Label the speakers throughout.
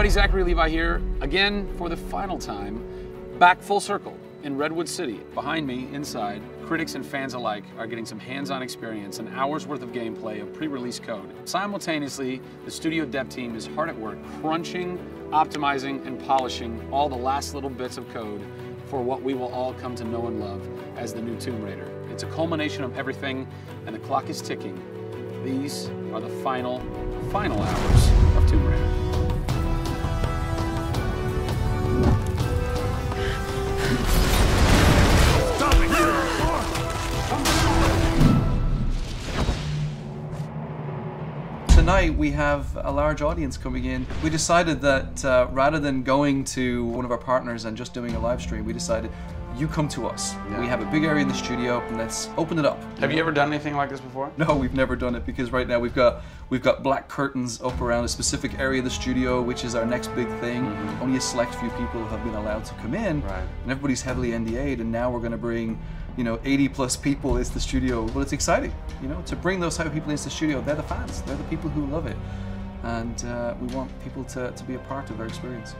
Speaker 1: everybody, Zachary Levi here, again for the final time, back full circle in Redwood City. Behind me, inside, critics and fans alike are getting some hands-on experience, an hour's worth of gameplay of pre-release code. Simultaneously, the studio dev team is hard at work crunching, optimizing, and polishing all the last little bits of code for what we will all come to know and love as the new Tomb Raider. It's a culmination of everything, and the clock is ticking. These are the final, final hours of Tomb Raider.
Speaker 2: Tonight we have a large audience coming in. We decided that uh, rather than going to one of our partners and just doing a live stream, we decided you come to us. We have a big area in the studio, and let's open it up.
Speaker 1: Have you ever done anything like this before?
Speaker 2: No, we've never done it because right now we've got we've got black curtains up around a specific area of the studio, which is our next big thing. Only a select few people have been allowed to come in,
Speaker 1: Right.
Speaker 2: and everybody's heavily NDA'd. And now we're going to bring, you know, 80 plus people into the studio. But it's exciting, you know, to bring those type of people into the studio. They're the fans. They're the people who love it, and uh, we want people to, to be a part of their experience.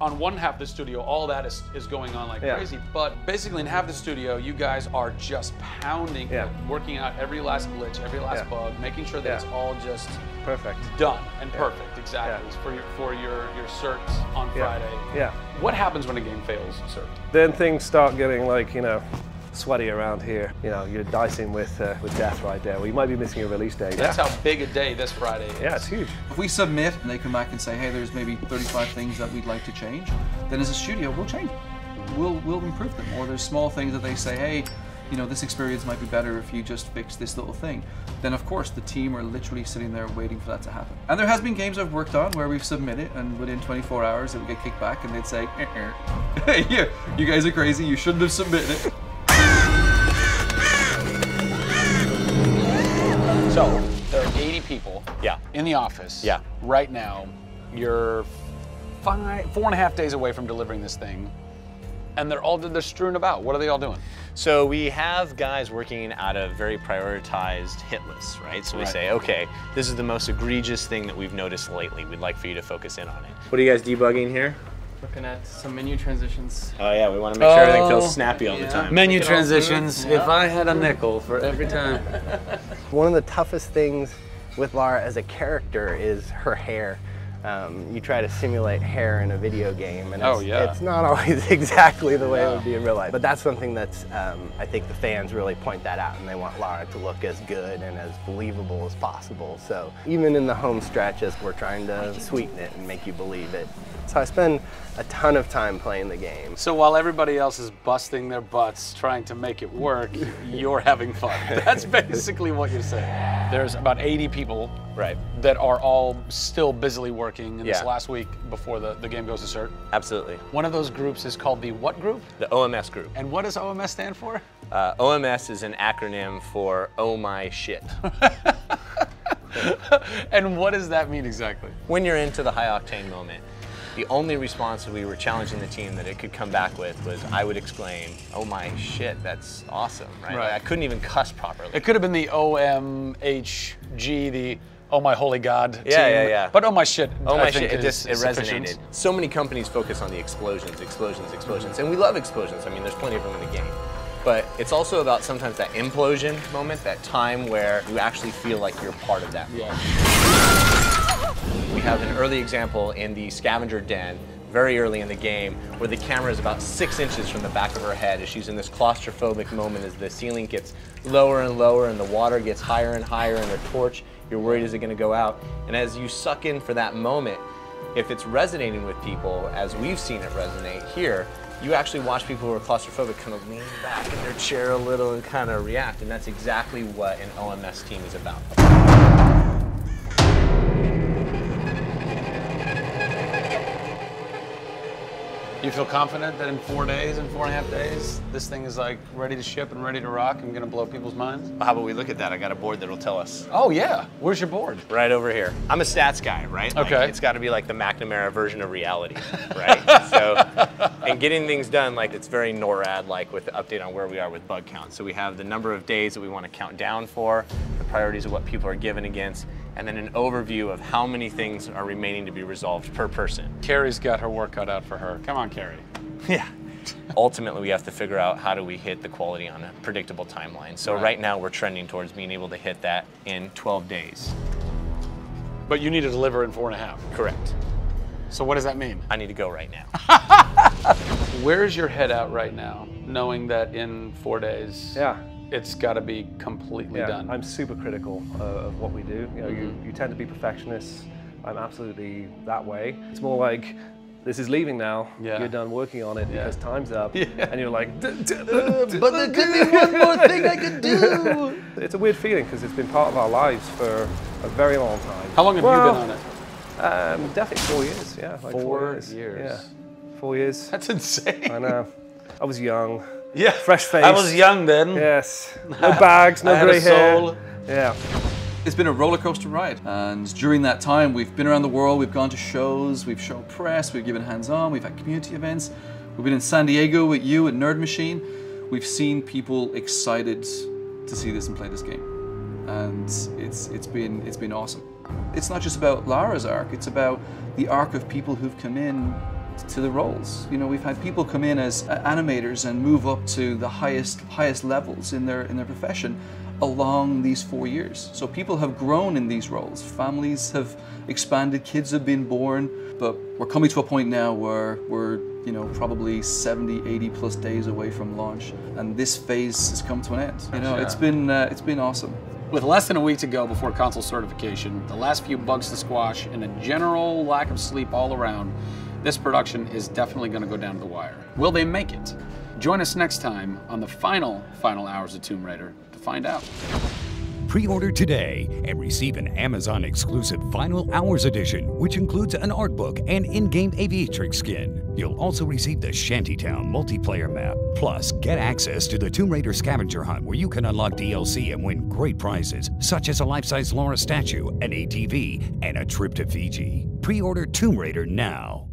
Speaker 1: On one half of the studio, all that is, is going on like
Speaker 3: Yeah.
Speaker 1: crazy. But basically, in half the studio, you guys are just pounding,
Speaker 3: Yeah.
Speaker 1: working out every last glitch, every last
Speaker 3: Yeah.
Speaker 1: bug, making sure that it's all just
Speaker 3: Perfect.
Speaker 1: done and perfect. Exactly for your for your your certs on
Speaker 3: Yeah.
Speaker 1: Friday.
Speaker 3: Yeah.
Speaker 1: What happens when a game fails, cert?
Speaker 3: Then things start getting like, you know, sweaty around here. You know, you're dicing with uh, with death right there. Well, you might be missing a release date.
Speaker 1: That's how big a day this Friday is.
Speaker 3: Yeah, it's huge.
Speaker 2: If we submit and they come back and say, hey, there's maybe 35 things that we'd like to change, then as a studio, we'll change them. We'll, we'll improve them. Or there's small things that they say, hey, you know, this experience might be better if you just fix this little thing. Then, of course, the team are literally sitting there waiting for that to happen. And there has been games I've worked on where we've submitted and within 24 hours it would get kicked back and they'd say, eh, eh. hey, yeah, you guys are crazy. You shouldn't have submitted it.
Speaker 1: So there are 80 people.
Speaker 4: Yeah.
Speaker 1: In the office.
Speaker 4: Yeah.
Speaker 1: Right now, you're five, four and a half days away from delivering this thing, and they're all they're strewn about. What are they all doing?
Speaker 4: So we have guys working out of very prioritized hit lists, right? So we
Speaker 1: Right.
Speaker 4: say, okay, this is the most egregious thing that we've noticed lately. We'd like for you to focus in on it.
Speaker 5: What are you guys debugging here?
Speaker 6: Looking at some menu transitions.
Speaker 5: Oh yeah, we want to make sure everything
Speaker 1: Oh,
Speaker 5: feels snappy all the time.
Speaker 1: Menu
Speaker 6: Look at all
Speaker 1: transitions.
Speaker 6: smooth.
Speaker 1: If I had a nickel for every time.
Speaker 7: One of the toughest things with Lara as a character is her hair. Um, you try to simulate hair in a video game, and
Speaker 1: Oh,
Speaker 7: it's,
Speaker 1: yeah.
Speaker 7: it's not always exactly the way it would be in real life. But that's something that's, um, I think the fans really point that out, and they want Lara to look as good and as believable as possible. So even in the home stretches, we're trying to sweeten it and make you believe it. So I spend a ton of time playing the game.
Speaker 1: So while everybody else is busting their butts trying to make it work, you're having fun. That's basically what you're saying. There's about 80 people
Speaker 4: Right.
Speaker 1: that are all still busily working in this last week before the, the game goes to cert.
Speaker 4: Absolutely.
Speaker 1: One of those groups is called the what group?
Speaker 4: The OMS group.
Speaker 1: And what does OMS stand for?
Speaker 4: Uh, OMS is an acronym for Oh My Shit.
Speaker 1: and what does that mean exactly?
Speaker 4: when you're into the high octane moment, the only response that we were challenging the team that it could come back with was I would exclaim, "Oh my shit, that's awesome!" Right?
Speaker 1: Right.
Speaker 4: Like, I couldn't even cuss properly.
Speaker 1: It could have been the OMHG, the Oh My Holy God
Speaker 4: Yeah,
Speaker 1: team.
Speaker 4: yeah, yeah.
Speaker 1: But Oh My Shit.
Speaker 4: Oh
Speaker 1: I
Speaker 4: my
Speaker 1: think
Speaker 4: shit! It just it
Speaker 1: sufficient.
Speaker 4: resonated. So many companies focus on the explosions, explosions, explosions, and we love explosions. I mean, there's plenty of them in the game. But it's also about sometimes that implosion moment, that time where you actually feel like you're part of that.
Speaker 1: Yeah.
Speaker 4: We have an early example in the scavenger den, very early in the game, where the camera is about six inches from the back of her head as she's in this claustrophobic moment as the ceiling gets lower and lower and the water gets higher and higher and the torch, you're worried is it gonna go out? And as you suck in for that moment, if it's resonating with people, as we've seen it resonate here, you actually watch people who are claustrophobic kind of lean back in their chair a little and kind of react, and that's exactly what an OMS team is about.
Speaker 1: You feel confident that in four days, in four and a half days, this thing is like ready to ship and ready to rock and gonna blow people's minds?
Speaker 4: How about we look at that? I got a board that'll tell us.
Speaker 1: Oh yeah. Where's your board?
Speaker 4: Right over here. I'm a stats guy, right? Like,
Speaker 1: Okay.
Speaker 4: It's got to be like the McNamara version of reality, right? so, and getting things done, like it's very NORAD-like with the update on where we are with bug count. So we have the number of days that we want to count down for, the priorities of what people are given against, and then an overview of how many things are remaining to be resolved per person.
Speaker 1: Carrie's got her work cut out for her. Come on, Carrie.
Speaker 4: Yeah. Ultimately, we have to figure out how do we hit the quality on a predictable timeline. So
Speaker 1: Right.
Speaker 4: right now, we're trending towards being able to hit that in 12 days.
Speaker 1: But you need to deliver in four and a half.
Speaker 4: Correct.
Speaker 1: So what does that mean?
Speaker 4: I need to go right now.
Speaker 1: Where's your head at right now, knowing that in four days,
Speaker 3: Yeah.
Speaker 1: It's got to be completely
Speaker 3: Yeah,
Speaker 1: done?
Speaker 3: I'm super critical uh, of what we do. You know, you, you tend to be perfectionists. I'm absolutely that way. It's more like this is leaving now.
Speaker 1: Yeah.
Speaker 3: You're done working on it
Speaker 1: Yeah.
Speaker 3: because time's up, and you're like,
Speaker 7: but there could be one more thing I could do.
Speaker 3: it's a weird feeling because it's been part of our lives for a very long time.
Speaker 1: How long have
Speaker 3: Well,
Speaker 1: you been on it?
Speaker 3: Um, definitely four years. Yeah, like
Speaker 1: Four
Speaker 3: years.
Speaker 1: years.
Speaker 3: Yeah, four years.
Speaker 1: That's insane.
Speaker 3: I know. I was young.
Speaker 1: Yeah.
Speaker 3: Fresh face.
Speaker 1: I was young then.
Speaker 3: Yes. No bags, no
Speaker 1: I had a
Speaker 3: grey hair. Yeah.
Speaker 2: It's been a roller coaster ride, and during that time, we've been around the world. We've gone to shows, we've shown press, we've given hands-on, we've had community events. We've been in San Diego with you at Nerd Machine. We've seen people excited to see this and play this game, and it's it's been it's been awesome. It's not just about Lara's arc; it's about the arc of people who've come in to the roles. You know, we've had people come in as animators and move up to the highest highest levels in their in their profession along these four years. So people have grown in these roles. Families have expanded, kids have been born, but we're coming to a point now where we're, you know, probably 70, 80 plus days away from launch and this phase has come to an end. You know, it's been uh, it's been awesome.
Speaker 1: With less than a week to go before console certification, the last few bugs to squash, and a general lack of sleep all around, this production is definitely going to go down to the wire. Will they make it? Join us next time on the final, final hours of Tomb Raider to find out.
Speaker 8: Pre-order today and receive an Amazon exclusive Final Hours edition, which includes an art book and in-game aviatrix skin. You'll also receive the Shantytown multiplayer map. Plus, get access to the Tomb Raider scavenger hunt where you can unlock DLC and win great prizes, such as a life-size Lara statue, an ATV, and a trip to Fiji. Pre-order Tomb Raider now.